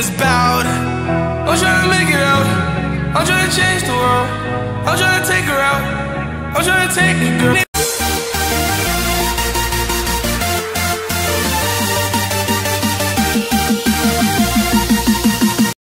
is. I'm trying to make it out. I'm trying to change the world. I'm trying to take her out. I'm trying to take the girl.